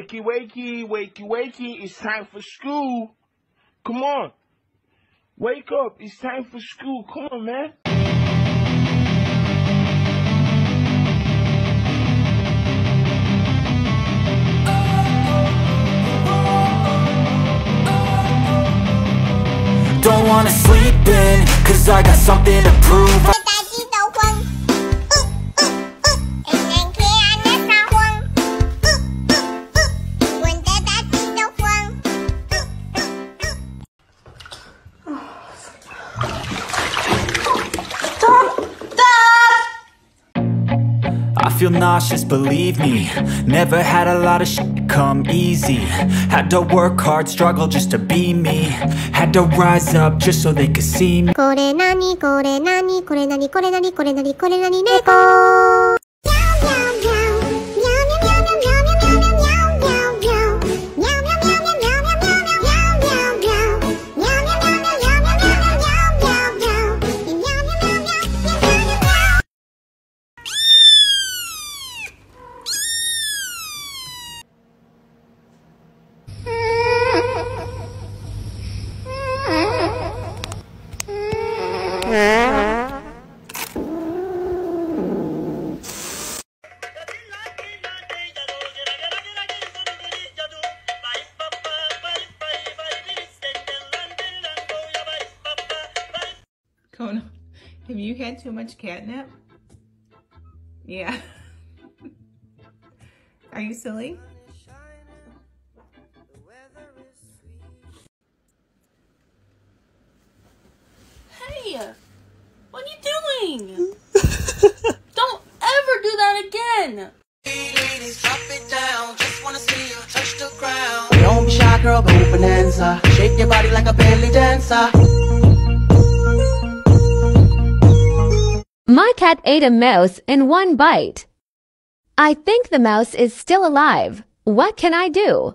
Wakey, wakey, wakey, wakey. It's time for school. Come on. Wake up. It's time for school. Come on, man. Don't wanna sleep in, cause I got something to prove feel nauseous, believe me Never had a lot of shit come easy Had to work hard, struggle just to be me Had to rise up just so they could see me これなにこれなにこれなにこれなにこれなにこれなに猫 Have you had too much catnip? Yeah. Are you silly? Hey, what are you doing? Don't ever do that again. Ladies, drop it down. Just wanna see you touch the ground. Don't be shy, girl, go bonanza. Shake your body like a belly dancer. My cat ate a mouse in one bite. I think the mouse is still alive. What can I do?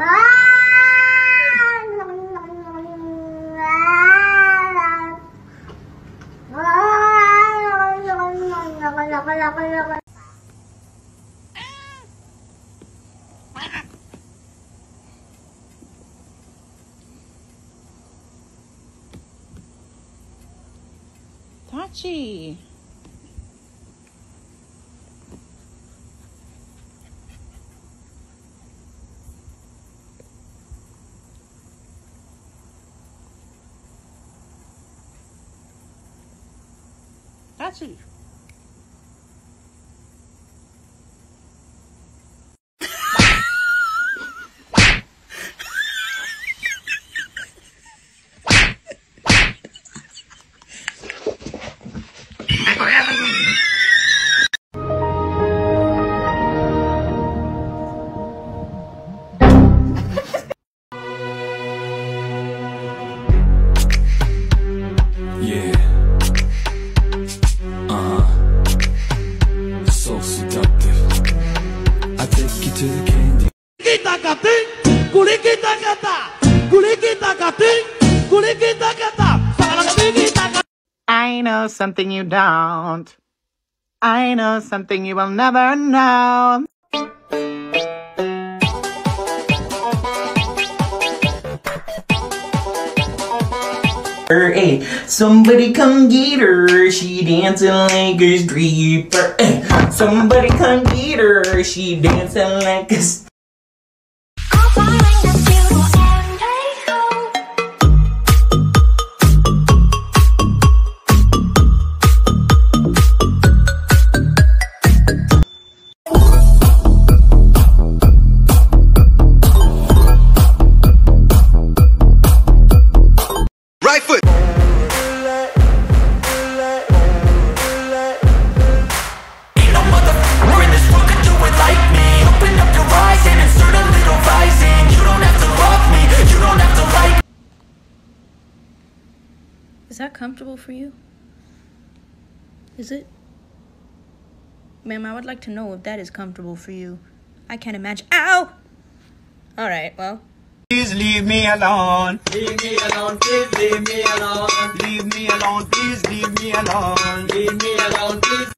I Tachi. That's. Yeah. I know something you don't. I know something you will never know. Hey, somebody come get her. She dancing like a stripper. Hey, somebody come get her. She dancing like a. st- comfortable for you? Is it? Ma'am, I would like to know if that is comfortable for you. I can't imagine. Ow! Alright, well. Please leave me alone. Leave me alone. Please leave me alone. Leave me alone. Please leave me alone. Leave me alone. Please.